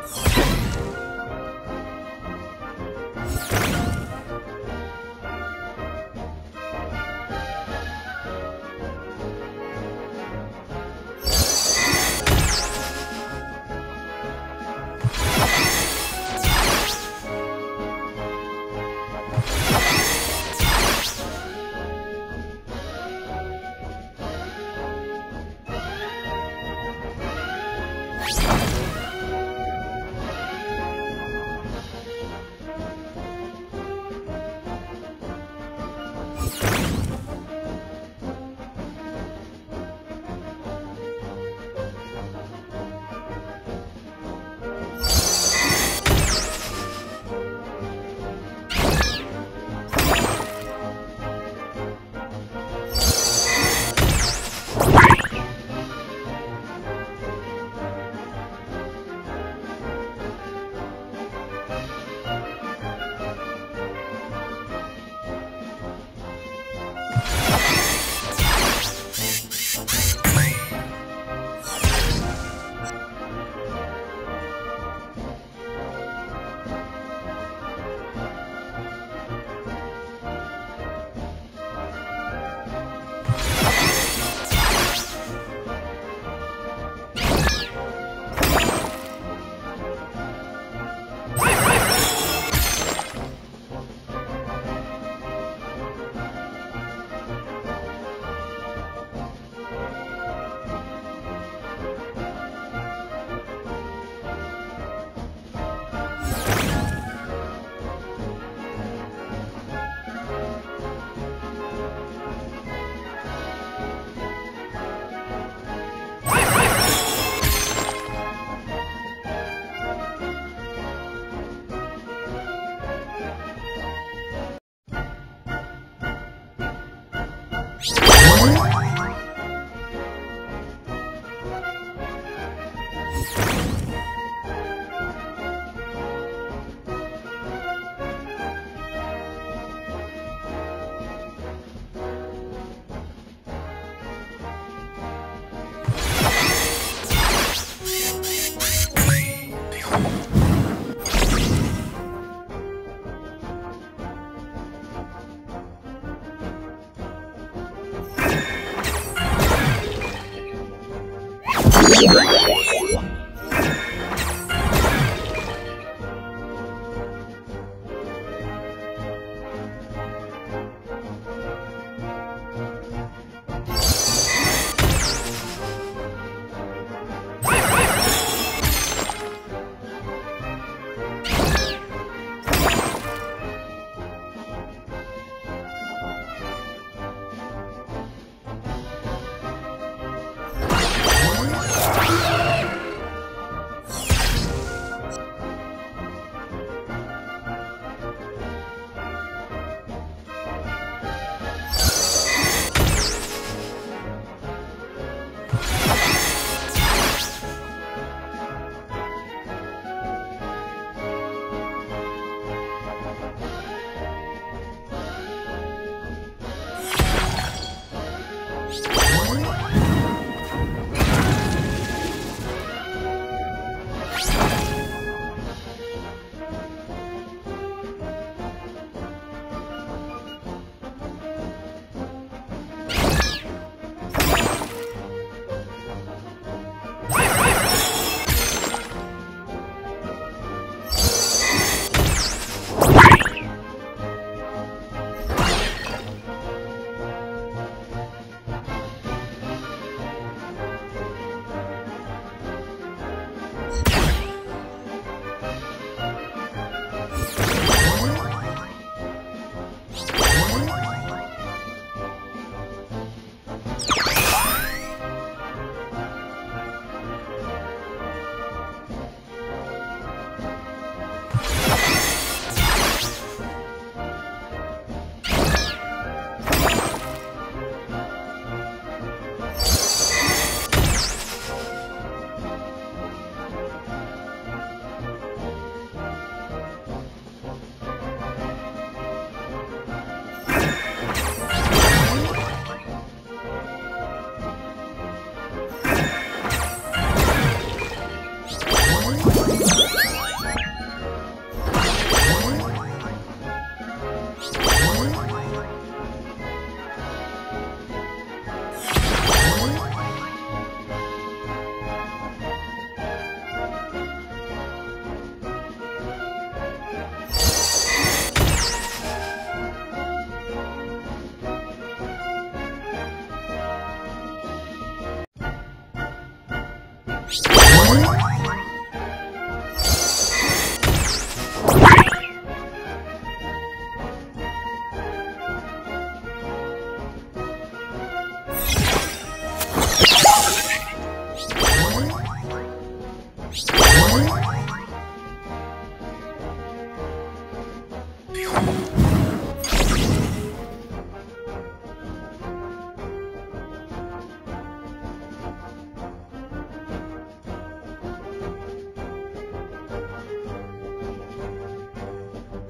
Yeah. Yeah.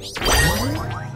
What?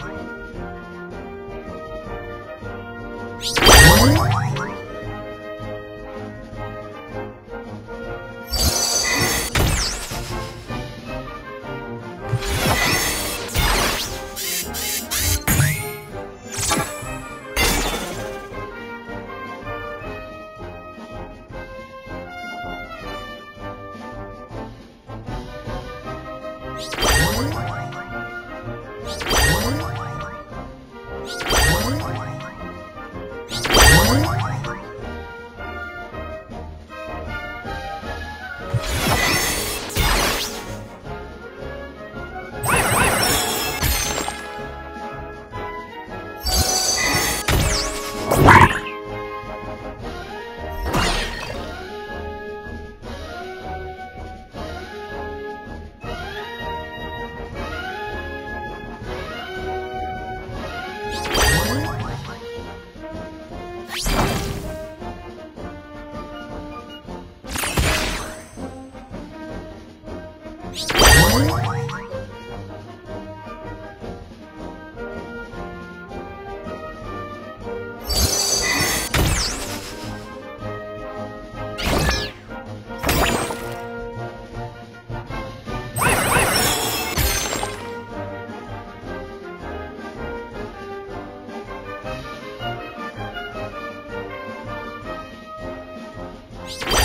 You